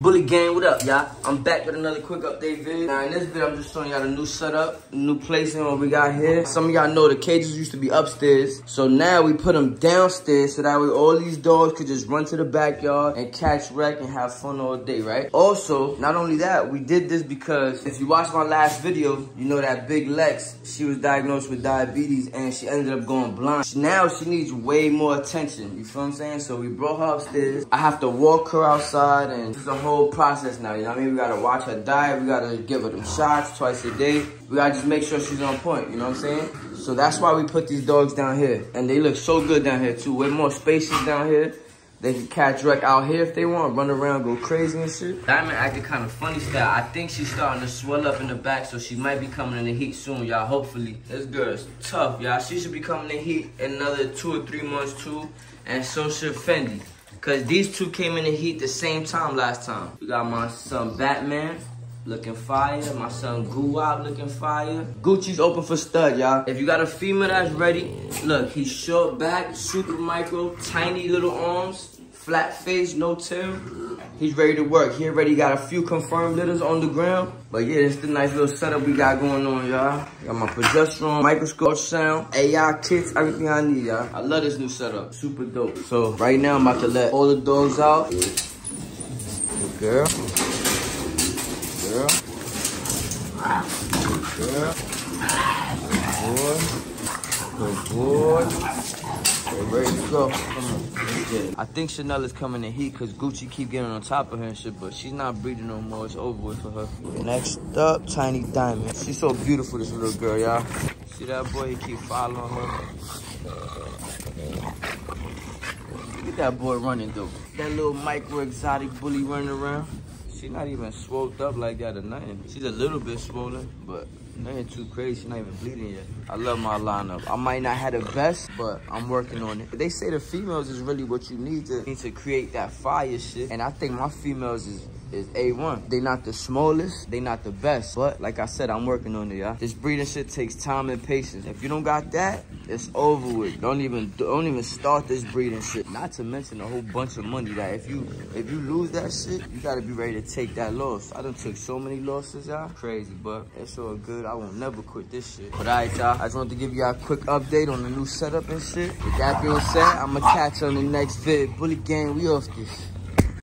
Bully gang, what up, y'all? I'm back with another quick update video. Now, in this video, I'm just showing y'all the new setup, new placement what we got here. Some of y'all know the cages used to be upstairs. So now we put them downstairs so that way all these dogs could just run to the backyard and catch wreck and have fun all day, right? Also, not only that, we did this because if you watched my last video, you know that Big Lex, she was diagnosed with diabetes and she ended up going blind. Now she needs way more attention, you feel what I'm saying? So we brought her upstairs. I have to walk her outside and whole process now, you know what I mean? We gotta watch her diet, we gotta give her them shots twice a day. We gotta just make sure she's on point, you know what I'm saying? So that's why we put these dogs down here. And they look so good down here too. Way more spaces down here. They can catch wreck out here if they want, run around, go crazy and shit. Diamond acting kind of funny style. I think she's starting to swell up in the back, so she might be coming in the heat soon, y'all, hopefully. This girl is tough, y'all. She should be coming in the heat in another two or three months too, and so should Fendi. Cause these two came in the heat the same time last time. We got my son Batman looking fire. My son Guwap looking fire. Gucci's open for stud, y'all. If you got a female that's ready, look, he's short back, super micro, tiny little arms flat face, no tail. He's ready to work. He already got a few confirmed litters on the ground. But yeah, it's the nice little setup we got going on, y'all. Got my progesterone, microscope sound, AI kits, everything I need, y'all. I love this new setup. Super dope. So right now, I'm about to let all the dogs out. Good girl. Girl. Good girl. Good boy. Good boy. Ready to go. I think Chanel is coming in heat because Gucci keep getting on top of her and shit, but she's not breeding no more. It's over with for her. Next up, Tiny Diamond. She's so beautiful, this little girl, y'all. See that boy? He keep following her. Look at that boy running, though. That little micro exotic bully running around. She's not even swolled up like that or nothing. She's a little bit swollen, but Nothing too crazy. She's not even bleeding yet. I love my lineup. I might not have the best, but I'm working on it. They say the females is really what you need to need to create that fire shit. And I think my females is is A1. They not the smallest, they not the best. But like I said, I'm working on it, y'all. This breeding shit takes time and patience. If you don't got that, it's over with. Don't even don't even start this breeding shit. Not to mention a whole bunch of money that if you if you lose that shit, you gotta be ready to take that loss. I done took so many losses, y'all. Crazy, but it's all good. I won't never quit this shit. But alright, y'all. I just wanted to give y'all a quick update on the new setup and shit. With that being said, I'ma catch you on the next vid. Bully gang, we off this.